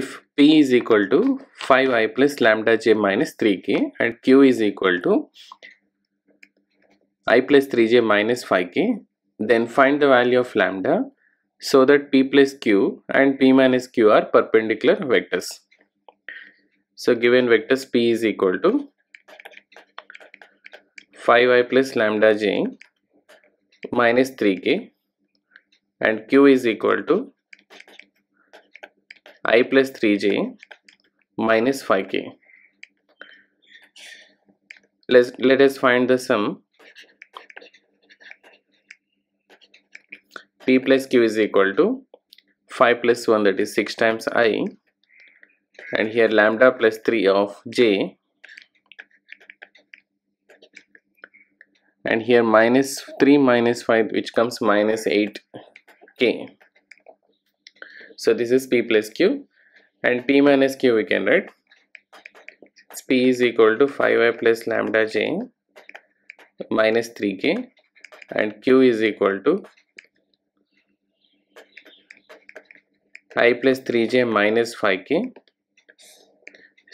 if p is equal to 5i plus lambda j minus 3k and q is equal to i plus 3j minus 5k then find the value of lambda so that p plus q and p minus q are perpendicular vectors. So given vectors p is equal to 5i plus lambda j minus 3k and q is equal to i plus 3j minus 5k. Let's, let us find the sum. p plus q is equal to 5 plus 1 that is 6 times i and here lambda plus 3 of j and here minus 3 minus 5 which comes minus 8k so this is p plus q and p minus q we can write. It's p is equal to 5i plus lambda j minus 3k and q is equal to i plus 3j minus 5k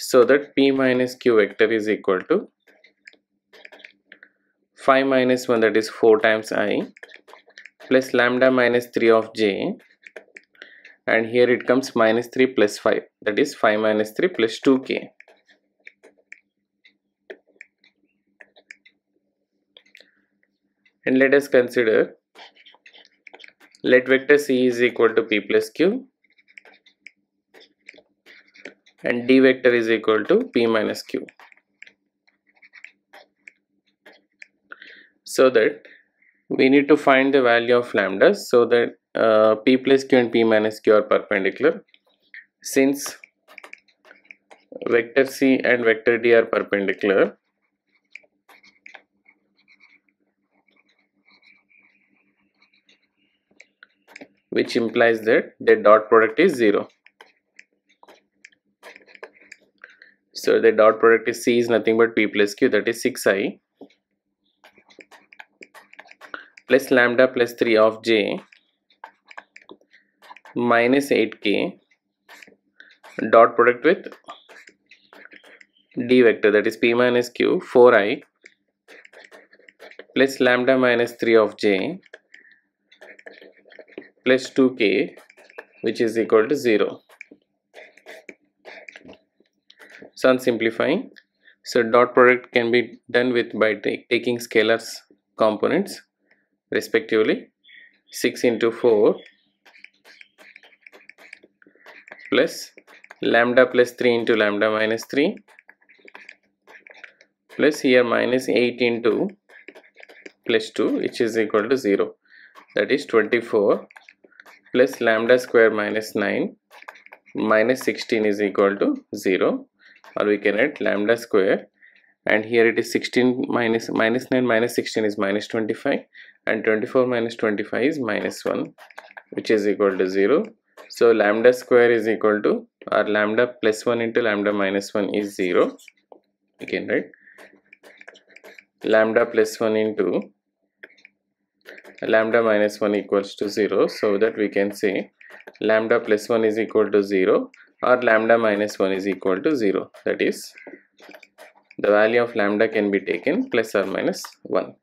so that p minus q vector is equal to 5 minus 1 that is 4 times i plus lambda minus 3 of j and here it comes minus 3 plus 5 that is 5 minus 3 plus 2k and let us consider. Let vector c is equal to p plus q. And d vector is equal to p minus q. So that we need to find the value of lambda so that uh, p plus q and p minus q are perpendicular. Since vector c and vector d are perpendicular which implies that the dot product is 0 so the dot product is c is nothing but p plus q that is 6i plus lambda plus 3 of j minus 8k dot product with d vector that is p minus q 4i plus lambda minus 3 of j plus 2k which is equal to 0 so I'm simplifying. So dot product can be done with by taking scalars components respectively 6 into 4 plus lambda plus 3 into lambda minus 3 plus here minus 8 into plus 2 which is equal to 0 that is 24 plus lambda square minus 9 minus 16 is equal to 0 or we can write lambda square. And here it is 16 minus minus 9 minus 16 is minus 25 and 24 minus 25 is minus 1 which is equal to 0 so lambda square is equal to or lambda plus 1 into lambda minus 1 is 0 again right? Lambda plus 1 into lambda minus 1 equals to 0 so that we can say lambda plus 1 is equal to 0 or lambda minus 1 is equal to 0 that is the value of lambda can be taken plus or minus 1